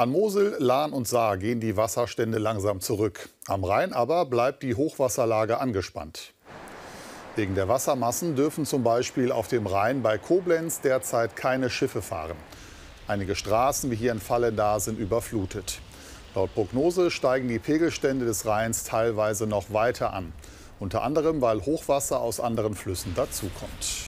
An Mosel, Lahn und Saar gehen die Wasserstände langsam zurück. Am Rhein aber bleibt die Hochwasserlage angespannt. Wegen der Wassermassen dürfen zum Beispiel auf dem Rhein bei Koblenz derzeit keine Schiffe fahren. Einige Straßen wie hier in Fallendar sind überflutet. Laut Prognose steigen die Pegelstände des Rheins teilweise noch weiter an. Unter anderem, weil Hochwasser aus anderen Flüssen dazukommt.